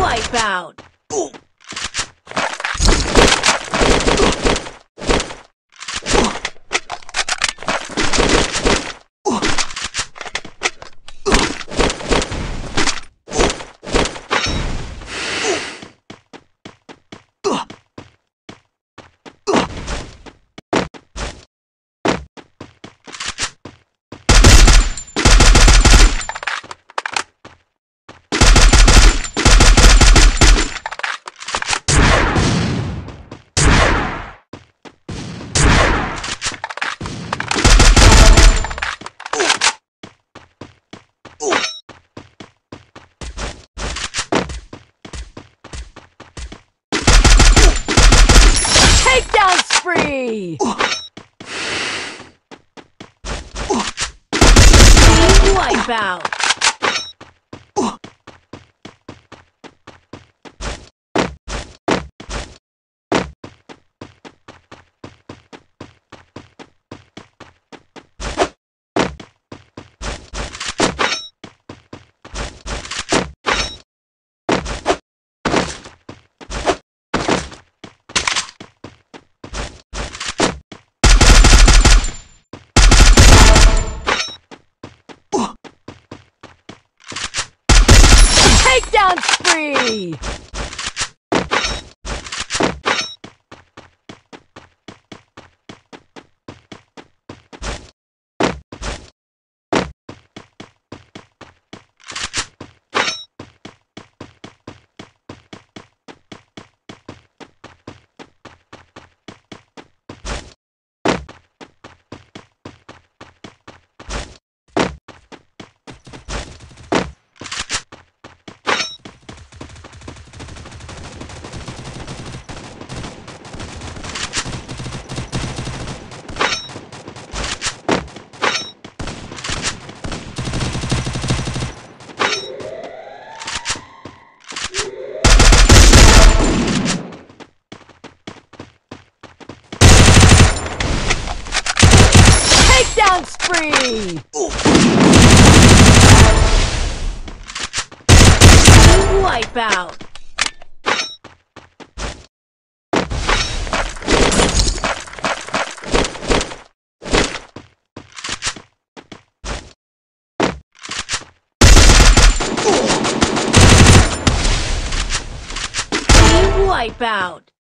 Wipeout. Wipeout. Takedown spree! Takedown spree! Wipeout. Wipeout.